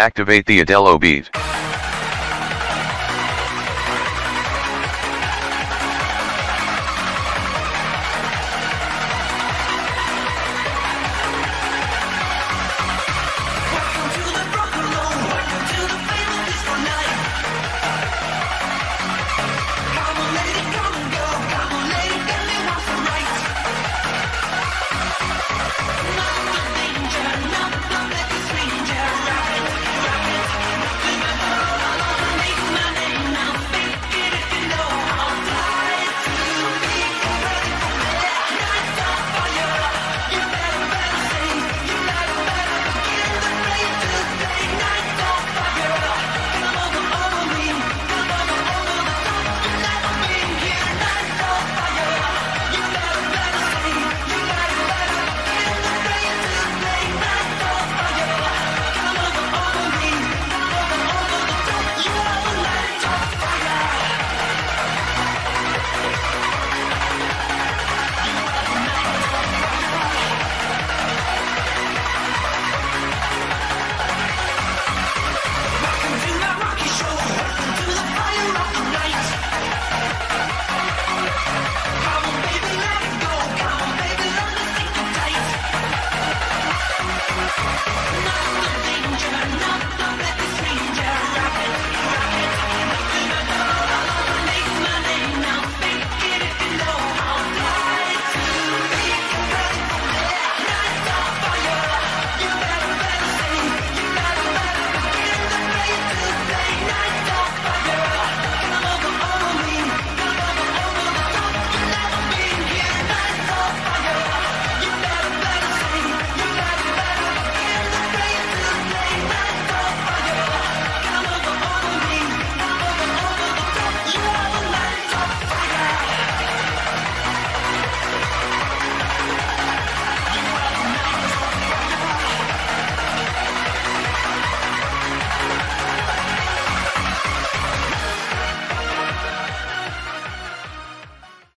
Activate the Adelo beat. Not the danger, not the